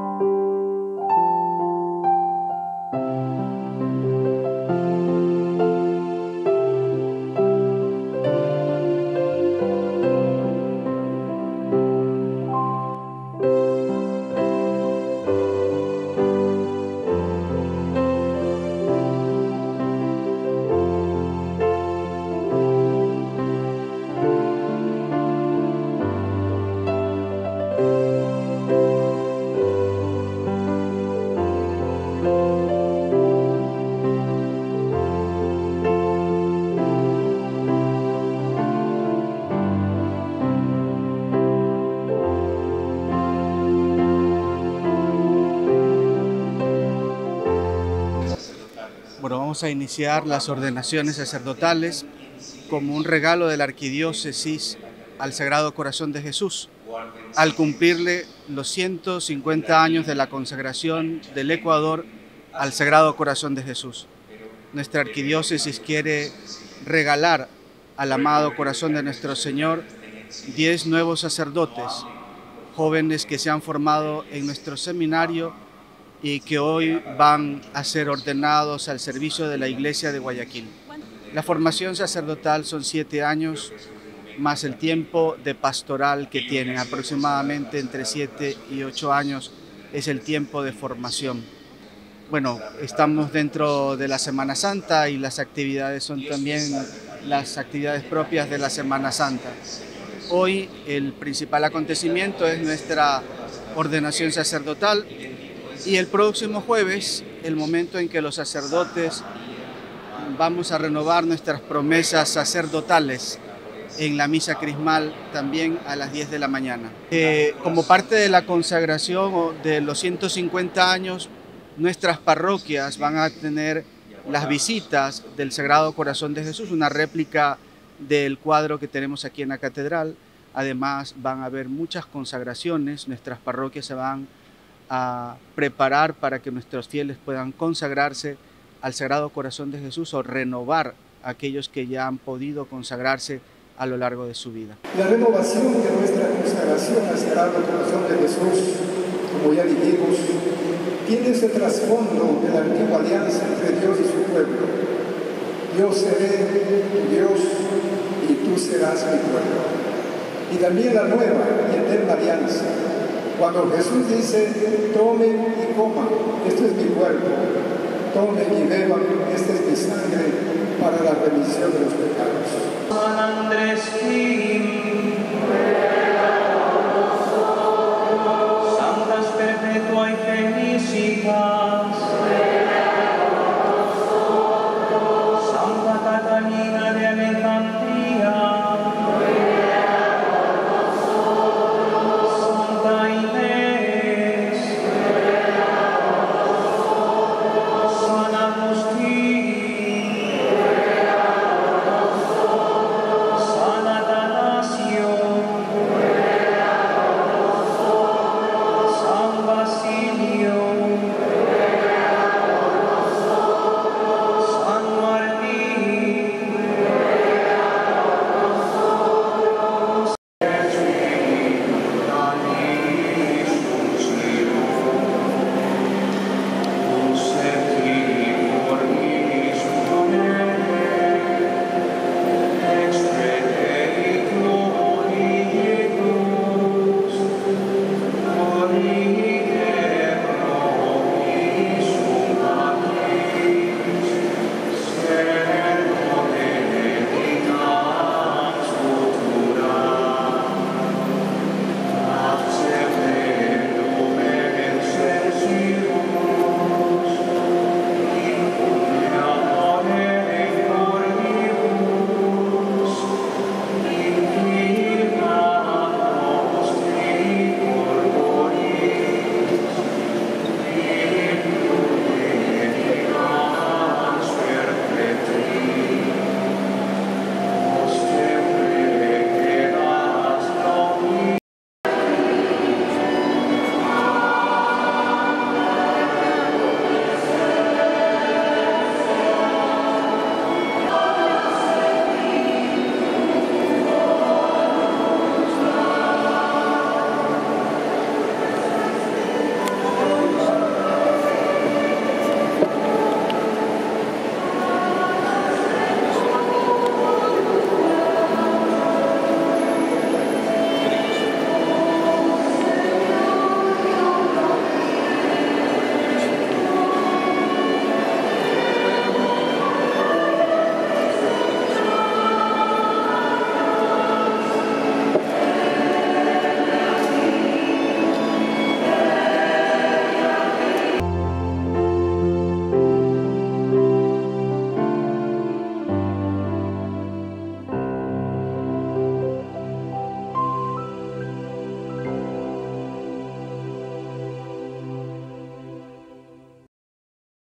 Bueno, a iniciar las ordenaciones sacerdotales como un regalo de la arquidiócesis al Sagrado Corazón de Jesús, al cumplirle los 150 años de la consagración del Ecuador al Sagrado Corazón de Jesús. Nuestra arquidiócesis quiere regalar al amado corazón de nuestro Señor 10 nuevos sacerdotes, jóvenes que se han formado en nuestro seminario y que hoy van a ser ordenados al servicio de la Iglesia de Guayaquil. La formación sacerdotal son siete años más el tiempo de pastoral que tienen, aproximadamente entre siete y ocho años es el tiempo de formación. Bueno, estamos dentro de la Semana Santa y las actividades son también las actividades propias de la Semana Santa. Hoy el principal acontecimiento es nuestra ordenación sacerdotal y el próximo jueves, el momento en que los sacerdotes vamos a renovar nuestras promesas sacerdotales en la misa crismal también a las 10 de la mañana. Eh, como parte de la consagración de los 150 años, nuestras parroquias van a tener las visitas del Sagrado Corazón de Jesús, una réplica del cuadro que tenemos aquí en la catedral. Además van a haber muchas consagraciones, nuestras parroquias se van a preparar para que nuestros fieles puedan consagrarse al Sagrado Corazón de Jesús o renovar a aquellos que ya han podido consagrarse a lo largo de su vida. La renovación de nuestra consagración al Sagrado Corazón de Jesús, como ya dijimos, tiene ese trasfondo de la antigua alianza entre Dios y su pueblo. Yo seré Dios y tú serás mi pueblo. Y también la nueva y eterna alianza cuando Jesús dice, tomen y coman, esto es mi cuerpo, tomen y beban, esta es mi sangre para la remisión de los pecados. San Andrés